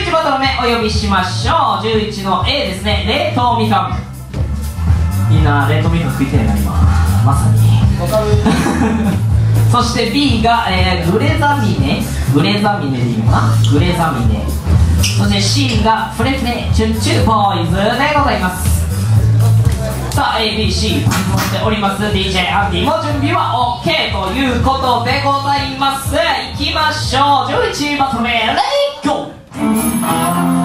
11バトル目お呼びしましょう。11の A ですね。冷凍みかんみんな冷凍みかん食いてえな今。まさに。そして B が、えー、グレザミネ。グレザミネでいいのかな？グレザミネ。そして C がフレフレチュッチュボーイズでございます。さあ ABC 担当しております。DJ アンディも準備は OK ということでございます。いきましょう。11バトル目レイゴー Oh.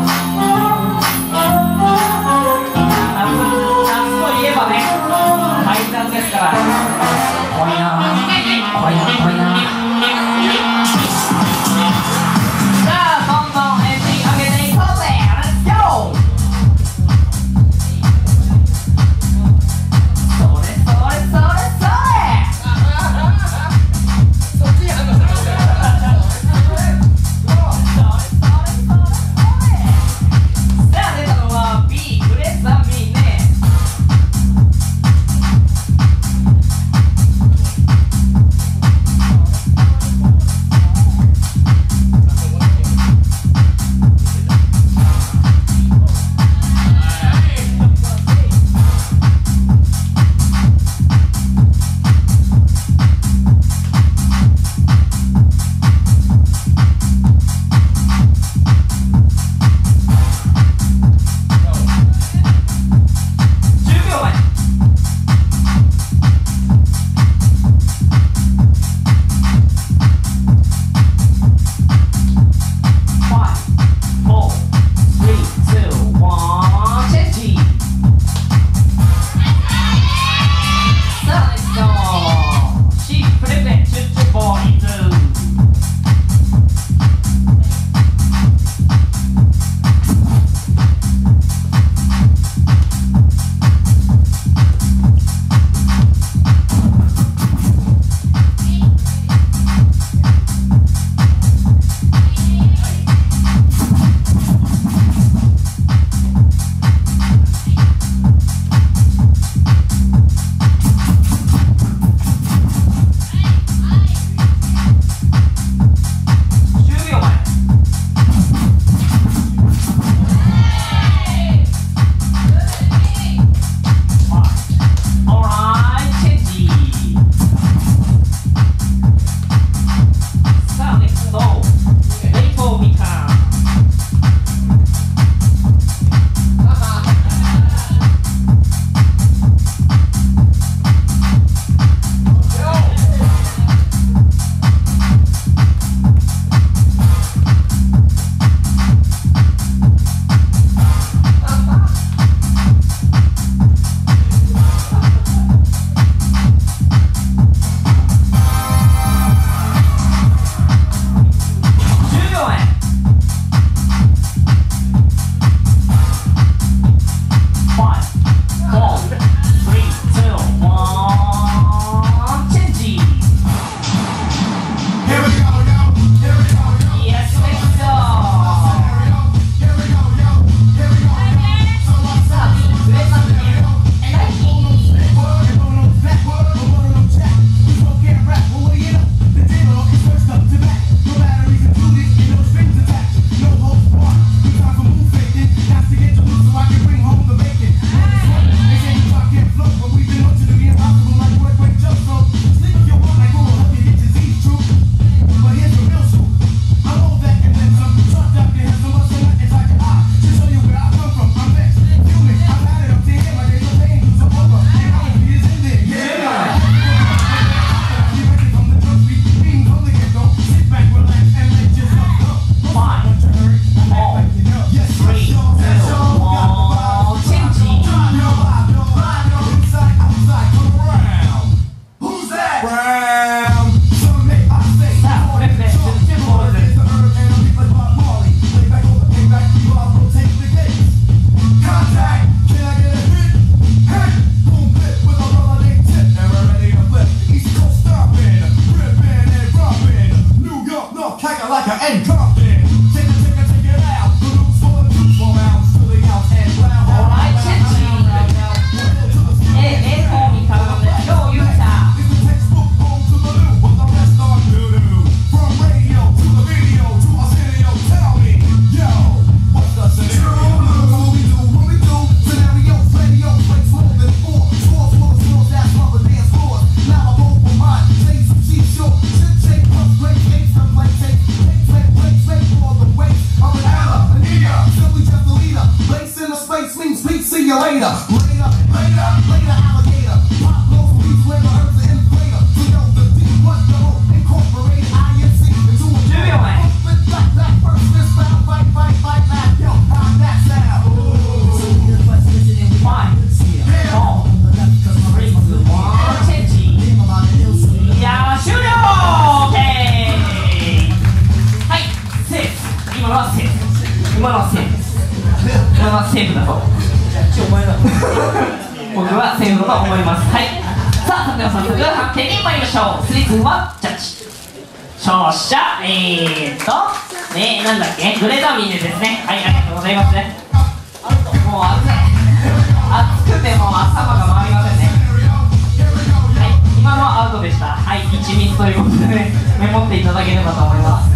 セーフだと 僕はセーフだと思います。はい。さあそれでは早速判定に参りましょう。3、2、1ジャッジ。勝者えーっとねなんだっけ？グレザミネですね。はいありがとうございますね。もう暑い暑くてもう頭が回りませんね。はい今のはアウトでした。はい1ミスということでねメモっていただければと思います